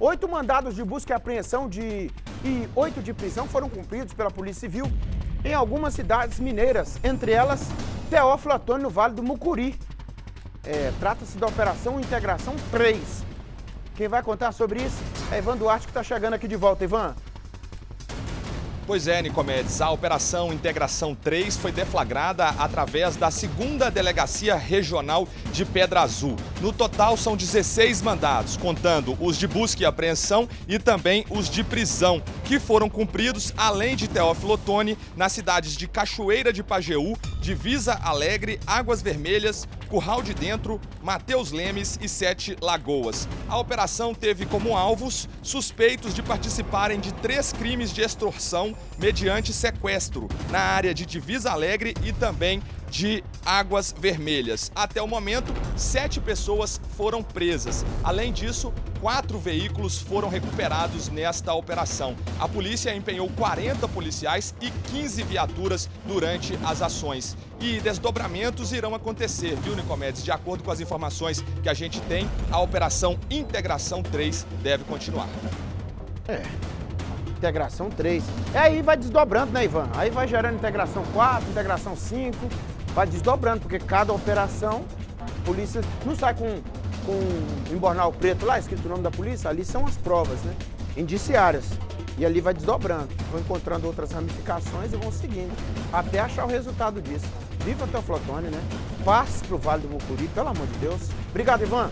Oito mandados de busca e apreensão de, e oito de prisão foram cumpridos pela Polícia Civil em algumas cidades mineiras, entre elas Teófilo Antônio no Vale do Mucuri. É, Trata-se da Operação Integração 3. Quem vai contar sobre isso é Ivan Duarte, que está chegando aqui de volta. Ivan. Pois é, Nicomedes, a Operação Integração 3 foi deflagrada através da segunda Delegacia Regional de Pedra Azul. No total são 16 mandados, contando os de busca e apreensão e também os de prisão, que foram cumpridos, além de Teófilo Otoni, nas cidades de Cachoeira de Pajeú, Divisa Alegre, Águas Vermelhas, Curral de Dentro, Mateus Lemes e Sete Lagoas. A operação teve como alvos suspeitos de participarem de três crimes de extorsão mediante sequestro na área de Divisa Alegre e também de Águas Vermelhas. Até o momento, sete pessoas foram presas. Além disso, quatro veículos foram recuperados nesta operação. A polícia empenhou 40 policiais e 15 viaturas durante as ações. E desdobramentos irão acontecer, viu, Nicomedes? De acordo com as informações que a gente tem, a Operação Integração 3 deve continuar. É, integração 3. E aí vai desdobrando, né, Ivan? Aí vai gerando integração 4, integração 5, vai desdobrando, porque cada operação, a polícia não sai com, com um bornal preto lá, escrito o nome da polícia, ali são as provas, né? Indiciárias. E ali vai desdobrando, vão encontrando outras ramificações e vão seguindo, até achar o resultado disso. Viva até o Flotone, né? Passe pro Vale do Mucuri, pelo amor de Deus. Obrigado, Ivan.